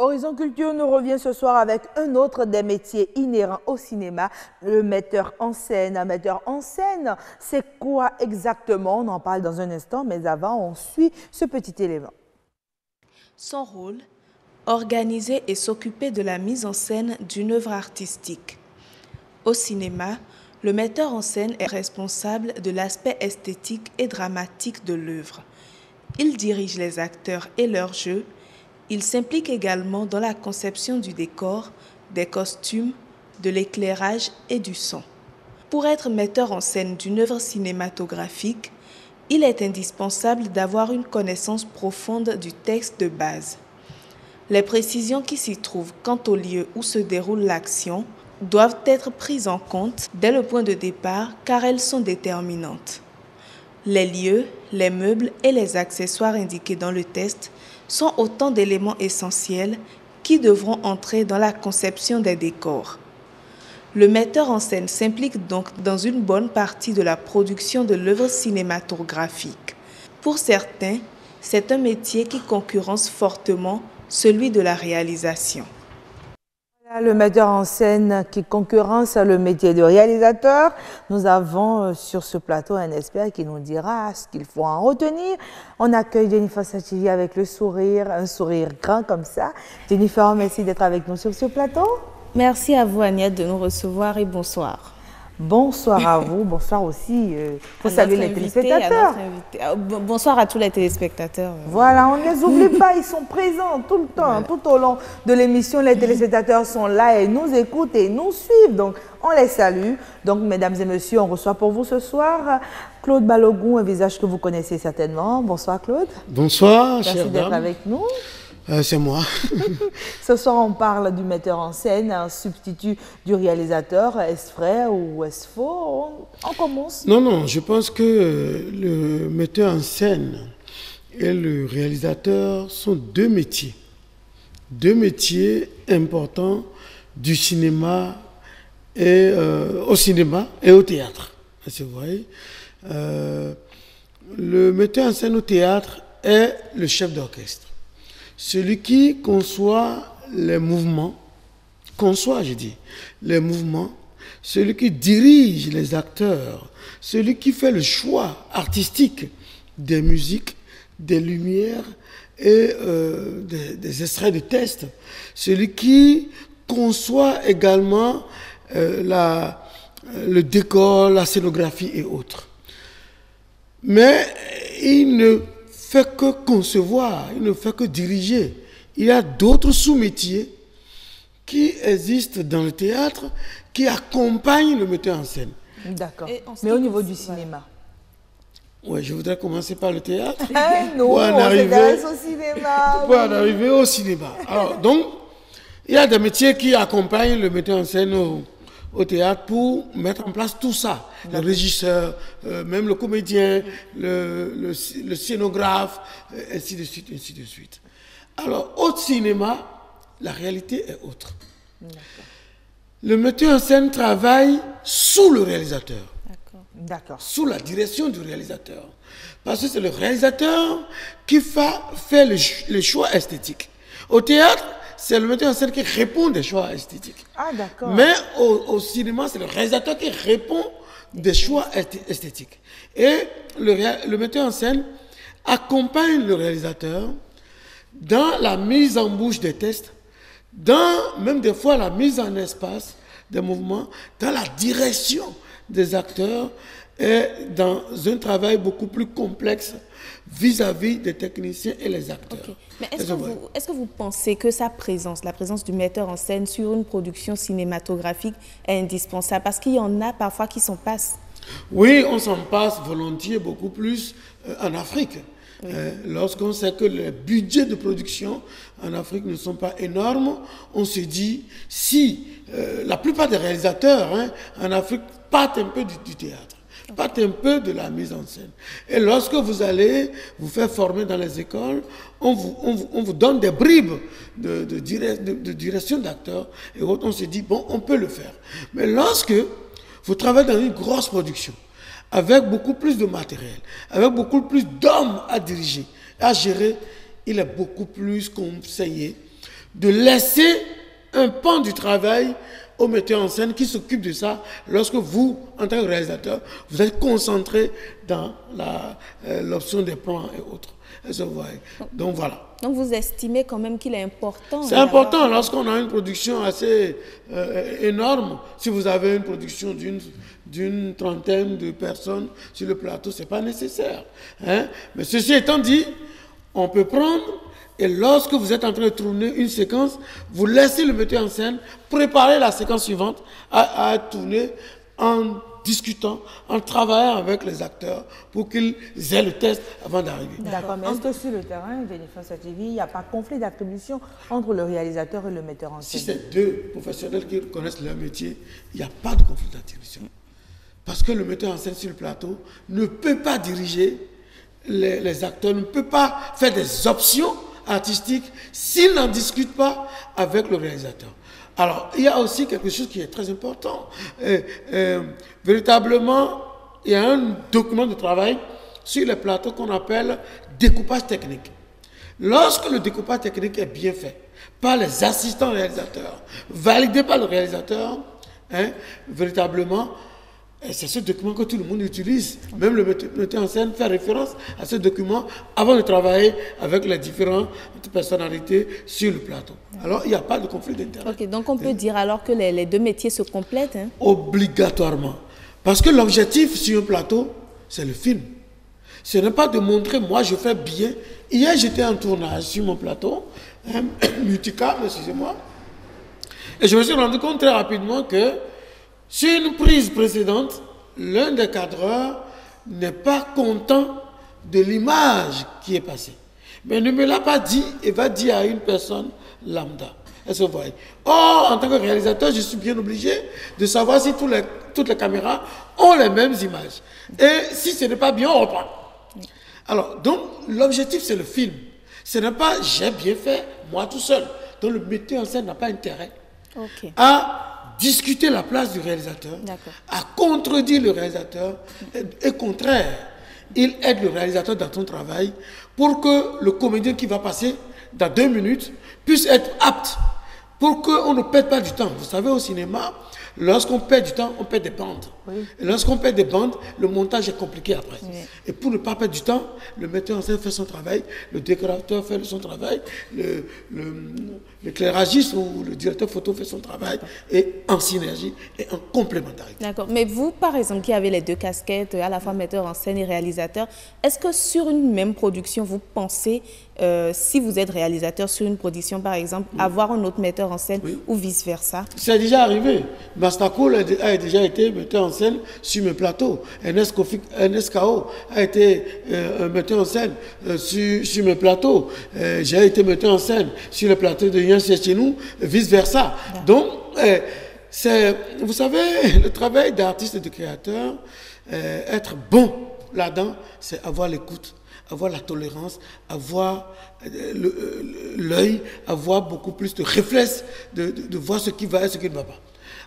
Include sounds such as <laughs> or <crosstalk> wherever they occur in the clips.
Horizon Culture nous revient ce soir avec un autre des métiers inhérents au cinéma, le metteur en scène. Un metteur en scène, c'est quoi exactement? On en parle dans un instant, mais avant, on suit ce petit élément. Son rôle Organiser et s'occuper de la mise en scène d'une œuvre artistique. Au cinéma, le metteur en scène est responsable de l'aspect esthétique et dramatique de l'œuvre. Il dirige les acteurs et leurs jeux. Il s'implique également dans la conception du décor, des costumes, de l'éclairage et du son. Pour être metteur en scène d'une œuvre cinématographique, il est indispensable d'avoir une connaissance profonde du texte de base. Les précisions qui s'y trouvent quant au lieu où se déroule l'action doivent être prises en compte dès le point de départ car elles sont déterminantes. Les lieux, les meubles et les accessoires indiqués dans le test sont autant d'éléments essentiels qui devront entrer dans la conception des décors. Le metteur en scène s'implique donc dans une bonne partie de la production de l'œuvre cinématographique. Pour certains, c'est un métier qui concurrence fortement celui de la réalisation. Le metteur en scène qui concurrence le métier de réalisateur. Nous avons euh, sur ce plateau un expert qui nous dira ce qu'il faut en retenir. On accueille Jennifer Sativi avec le sourire, un sourire grand comme ça. Jennifer, merci d'être avec nous sur ce plateau. Merci à vous Agnès de nous recevoir et bonsoir. Bonsoir à vous, bonsoir aussi euh, pour saluer les téléspectateurs. À bonsoir à tous les téléspectateurs. Voilà, on ne les oublie pas, ils sont présents tout le temps, tout au long de l'émission. Les téléspectateurs sont là et nous écoutent et nous suivent. Donc, on les salue. Donc, mesdames et messieurs, on reçoit pour vous ce soir Claude Balogun, un visage que vous connaissez certainement. Bonsoir Claude. Bonsoir, Merci d'être avec nous. Euh, c'est moi. <laughs> Ce soir, on parle du metteur en scène, un substitut du réalisateur. Est-ce vrai ou est-ce faux? On, commence. Non, non, je pense que le metteur en scène et le réalisateur sont deux métiers. Deux métiers importants du cinéma et euh, au cinéma et au théâtre. Euh, le metteur en scène au théâtre est le chef d'orchestre. Celui qui conçoit les mouvements, conçoit, je dis, les mouvements, celui qui dirige les acteurs, celui qui fait le choix artistique des musiques, des lumières et euh, des, extraits de test, celui qui conçoit également euh, la, le décor, la scénographie et autres. Mais il ne fait que concevoir, il ne fait que diriger. Il y a d'autres sous-métiers qui existent dans le théâtre qui accompagnent le metteur en scène. D'accord. Mais au niveau du cinéma Oui, je voudrais commencer par le théâtre. Ah, <laughs> non, pour en arriver, au cinéma. <laughs> Pour en arriver au cinéma. Alors, donc, il y a des métiers qui accompagnent le metteur en scène au, au théâtre pour mettre en place tout ça. Le régisseur, euh, même le comédien, le, le, scénographe, euh, ainsi de suite, ainsi de suite. Alors, au cinéma, la réalité est autre. Le metteur en scène travaille sous le réalisateur. D'accord. Sous la direction du réalisateur. Parce que c'est le réalisateur qui fait le, le choix esthétique. Au théâtre, c'est le metteur en scène qui répond des choix esthétiques. Ah, d'accord. Mais au, cinéma, c'est le réalisateur qui répond des choix esthétiques. Et le, le metteur en scène accompagne le réalisateur dans la mise en bouche des tests, dans même des fois la mise en espace des mouvements, dans la direction des acteurs et dans un travail beaucoup plus complexe vis-à-vis des techniciens et les acteurs. Mais est-ce que, vous, est que vous pensez que sa présence, la présence du metteur en scène sur une production cinématographique est indispensable? Parce qu'il y en a parfois qui s'en passent. Oui, on s'en passe volontiers beaucoup plus euh, en Afrique. Euh, lorsqu'on sait que les budgets de production en Afrique ne sont pas énormes, on se dit, si euh, la plupart des réalisateurs hein, en Afrique partent un peu du théâtre, partent un peu de la mise en scène. Et lorsque vous allez vous faire former dans les écoles, on vous, on vous, donne des bribes de direction d'acteurs et on se dit, bon, on peut le faire. Mais lorsque vous travaillez dans une grosse production, avec beaucoup plus de matériel, avec beaucoup plus d'hommes à diriger, à gérer, il est beaucoup plus conseillé de laisser un pan du travail au metteur en scène qui s'occupe de ça lorsque vous, en tant que réalisateur, vous êtes concentré dans euh, l'option des plans et autres. Donc voilà. Donc vous estimez quand même qu'il est important. C'est important lorsqu'on a une production assez euh, énorme. Si vous avez une production d'une trentaine de personnes sur le plateau, ce n'est pas nécessaire. Hein. Mais ceci étant dit, on peut prendre et lorsque vous êtes en train de tourner une séquence, vous laissez le metteur en scène préparer la séquence suivante à, à tourner en discutant, en travaillant avec les acteurs pour qu'ils aient le test avant d'arriver. D'accord, mais est-ce que sur le terrain, Jennifer Sativi, il n'y a pas conflit d'attribution entre le réalisateur et le metteur en scène? Si c'est deux professionnels qui connaissent leur métier, il n'y a pas de conflit d'attribution. Parce que le metteur en scène sur le plateau ne peut pas diriger les, les acteurs, ne peut pas faire des options artistiques s'il n'en discute pas avec le réalisateur. Alors, il y a aussi quelque chose qui est très important. Euh, euh, véritablement, il y a un document de travail sur les plateaux qu'on appelle découpage technique. Lorsque le découpage technique est bien fait par les assistants réalisateurs, validé par le réalisateur, hein, véritablement, c'est ce document que tout le monde utilise. Même le metteur en scène fait référence à ce document avant de travailler avec les différentes personnalités sur le plateau. Alors, il n'y a pas de conflit d'intérêt. Ok, donc on peut dire alors que les, deux métiers se complètent hein? Obligatoirement. Parce que l'objectif sur un plateau, c'est le film. Ce n'est pas de montrer, moi, je fais bien. Hier, j'étais en tournage sur mon plateau, hein, <coughs> Mutica, excusez-moi. Et je me suis rendu compte très rapidement que sur une prise précédente, l'un des cadreurs n'est pas content de l'image qui est passée. Mais ne me l'a pas dit et va dire à une personne lambda. Est-ce que vous voyez? Or, en tant que réalisateur, je suis bien obligé de savoir si les, toutes les caméras ont les mêmes images. Et si ce n'est pas bien, on reprend. Alors, donc, l'objectif, c'est le film. Ce n'est pas j'ai bien fait, moi tout seul. Donc, le metteur en scène n'a pas intérêt à discuter la place du réalisateur, à contredire le réalisateur, et, contraire, il aide le réalisateur dans son travail pour que le comédien qui va passer dans deux minutes puisse être apte, pour qu'on ne perde pas du temps. Vous savez, au cinéma, Lorsqu'on perd du temps, on perd des bandes. Et lorsqu'on perd des bandes, le montage est compliqué après. Et pour ne pas perdre du temps, le metteur en scène fait son travail, le décorateur fait son travail, l'éclairagiste ou le directeur photo fait son travail, et en synergie et en complémentarité. D'accord. Mais vous, par exemple, qui avez les deux casquettes, à la fois metteur en scène et réalisateur, est-ce que sur une même production, vous pensez euh, si vous êtes réalisateur sur une production, par exemple, avoir un autre metteur en scène ou vice-versa C'est déjà arrivé. Mastakoul a déjà été metteur en scène sur mes plateaux. NSKO a été euh, metteur en scène euh, sur, mes plateaux. J'ai été metteur en scène sur le plateau de Yann chez nous, vice-versa. Donc, c'est, vous savez, <laughs> le travail d'artiste et de créateur, être bon là-dedans, c'est avoir l'écoute avoir la tolérance, avoir euh, euh, l'œil, avoir beaucoup plus de réflexe, de, voir ce qui va et ce qui ne va pas.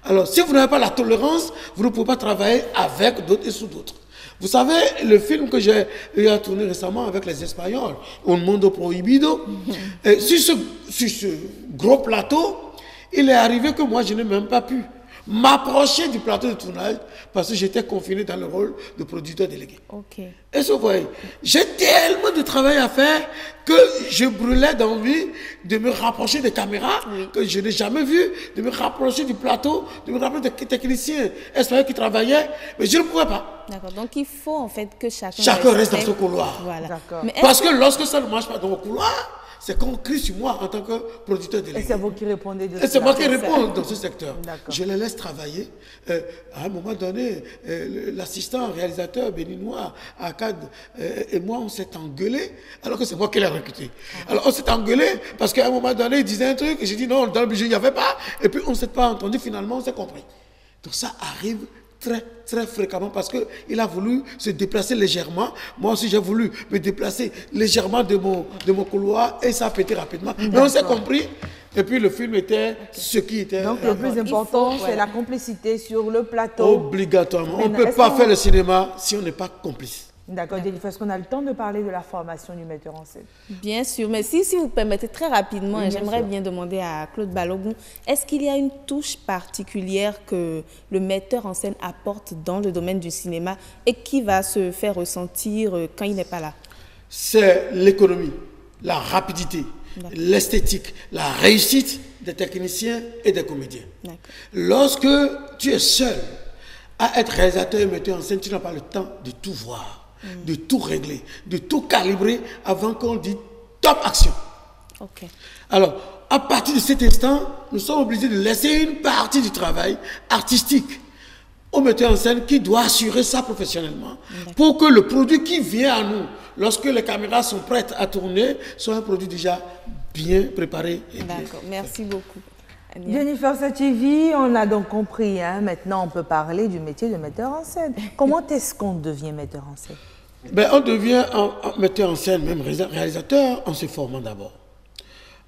Alors, si vous n'avez pas la tolérance, vous ne pouvez pas travailler avec d'autres et sous d'autres. Vous savez, le film que j'ai eu à tourner récemment avec les Espagnols, Un Mundo Prohibido, et sur, ce, sur ce gros plateau, il est arrivé que moi, je n'ai même pas pu m'approcher du plateau de tournage parce que j'étais confiné dans le rôle de producteur délégué. Ok. Et vous voyez, j'ai tellement de travail à faire que je brûlais d'envie de me rapprocher des caméras que je n'ai jamais vu, de me rapprocher du plateau, de me rapprocher des techniciens espagnols qui travaillaient, mais je ne pouvais pas. D'accord. Donc il faut en fait que chacun, chacun reste dans son couloir. Voilà. Parce que lorsque ça ne marche pas dans mon couloir, c'est qu'on crie sur moi en tant que producteur délégué. Et c'est vous qui répondez de Et c'est moi qui réponds dans ce secteur. Je les laisse travailler. Euh, à un moment donné, euh, l'assistant réalisateur béninois, Akkad, euh, et moi, on s'est engueulé, alors que c'est moi qui l'ai recruté. Ah. Alors on s'est engueulé parce qu'à un moment donné, il disait un truc, et j'ai dit non, dans le budget, il n'y avait pas. Et puis on ne s'est pas entendu, finalement, on s'est compris. Donc ça arrive très, très fréquemment parce qu'il a voulu se déplacer légèrement. Moi aussi, j'ai voulu me déplacer légèrement de mon, de mon couloir et ça a pété rapidement. Mais on s'est compris. Et puis le film était ce qui était. Donc le plus important, c'est la complicité sur le plateau. Obligatoirement. on ne peut pas faire le cinéma si on n'est pas complice. D'accord, Jennifer, est-ce qu'on a le temps de parler de la formation du metteur en scène? Bien sûr, mais si, si vous permettez très rapidement, Oui, j'aimerais bien demander à Claude Balogun, est-ce qu'il y a une touche particulière que le metteur en scène apporte dans le domaine du cinéma et qui va se faire ressentir euh, quand il n'est pas là? C'est l'économie, la rapidité, l'esthétique, la réussite des techniciens et des comédiens. Lorsque tu es seul à être réalisateur et metteur en scène, tu n'as pas le temps de tout voir, de tout régler, de tout calibrer avant qu'on dise top action. Ok. Alors, à partir de cet instant, nous sommes obligés de laisser une partie du travail artistique au metteur en scène qui doit assurer ça professionnellement pour que le produit qui vient à nous, lorsque les caméras sont prêtes à tourner, soit un produit déjà bien préparé. et bien D'accord, merci beaucoup. Jennifer Sativi, on a donc compris, hein, maintenant on peut parler du métier de metteur en scène. Comment est-ce qu'on devient metteur en scène? Ben, on devient un metteur en scène, même réalisa- réalisateur, en se formant d'abord.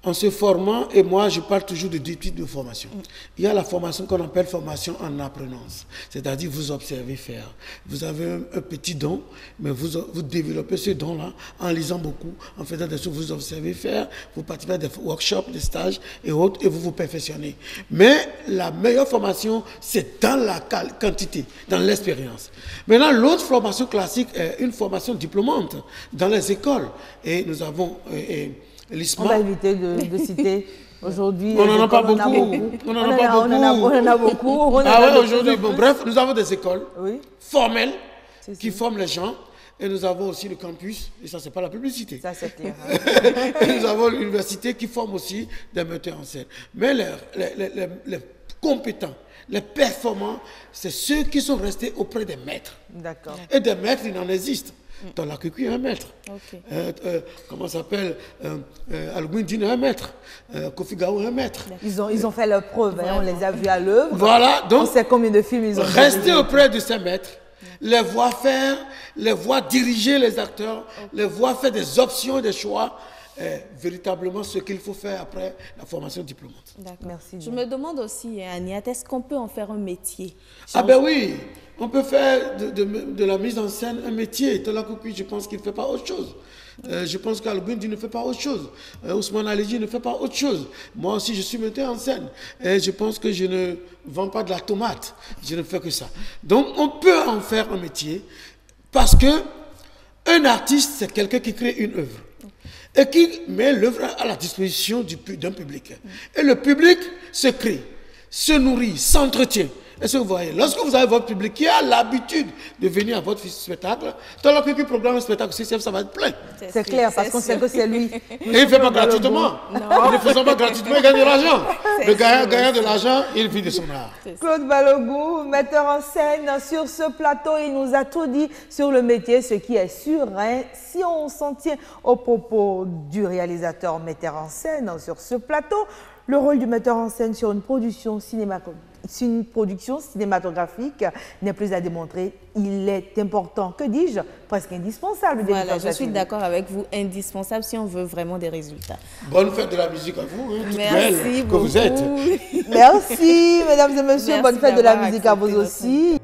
En se formant, et moi je parle toujours de deux types de formation. Il y a la formation qu'on appelle formation en apprenance, c'est-à-dire vous observez faire. Vous avez un, petit don, mais vous, vous développez ce don-là en lisant beaucoup, en faisant des choses, vous observez faire, vous participez à des workshops, des stages et autres, et vous vous perfectionnez. Mais la meilleure formation, c'est dans la quantité, dans l'expérience. Maintenant, l'autre formation classique est une formation diplômante dans les écoles. Et nous avons euh, On va éviter de, de citer aujourd'hui. On n'en a pas écoles, beaucoup. On n'en a en pas beaucoup. on en a beaucoup. Ah ouais, aujourd'hui, bon, bref, nous avons des écoles Oui. formelles qui ça. forment les gens. Et nous avons aussi le campus, et ça, c'est pas la publicité. Ça, <laughs> et nous avons l'université qui forme aussi des metteurs en scène. Mais les, les- les- les- les compétents, les performants, c'est ceux qui sont restés auprès des maîtres. D'accord. Et des maîtres, il en existe. Dans la cucu, un maître. Ok. Euh, euh, comment ça s'appelle euh, euh, un maître. Euh, Kofi Gao, un maître. Ils ont, ils ont fait leur preuve, hein, on les a vus à l'œuvre. Voilà, On donc sait combien de films ils ont rester auprès de ces maîtres, les voir faire, les voir diriger les acteurs, les voir faire des options, des choix, est véritablement ce qu'il faut faire après la formation diplômante. D'accord. Merci Je me demande aussi, hein, Agnès, est-ce qu'on peut en faire un métier? Ah ben oui, on peut faire de, de- de la mise en scène un métier. Tola Koukoui, je pense qu'il ne fait pas autre chose. Euh, je pense qu'Algundi ne fait pas autre chose. Euh, Ousmane Aliji ne fait pas autre chose. Moi aussi, je suis metteur en scène. Et je pense que je ne vends pas de la tomate. Je ne fais que ça. Donc, on peut en faire un métier parce que un artiste, c'est quelqu'un qui crée une œuvre et qui met l'œuvre à la disposition d'un public. Et le public se crée, se nourrit, s'entretient. Est-ce que vous voyez Lorsque vous avez votre public qui a l'habitude de venir à votre spectacle, dans le public programme un spectacle CCF, ça va être plein. C'est clair, parce qu'on sait que c'est lui. Et il ne fait pas gratuitement. En ne faisant pas gratuitement, il gagne de l'argent. Le gagnant, gagnant de l'argent, il vit de son art. Claude Balogou, metteur en scène sur ce plateau, il nous a tout dit sur le métier, ce qui est sûr. hein. Si on s'en tient aux propos du réalisateur metteur en scène sur ce plateau, le rôle du metteur en scène sur une production, cinéma- sur une production cinématographique n'est plus à démontrer. Il est important, que dis-je, presque indispensable. Voilà, je suis d'accord avec vous, indispensable si on veut vraiment des résultats. Bonne fête de la musique à vous, hein, toute Merci belle que beaucoup. vous êtes. Merci, mesdames et messieurs. Merci Bonne fête de la musique à vous aussi.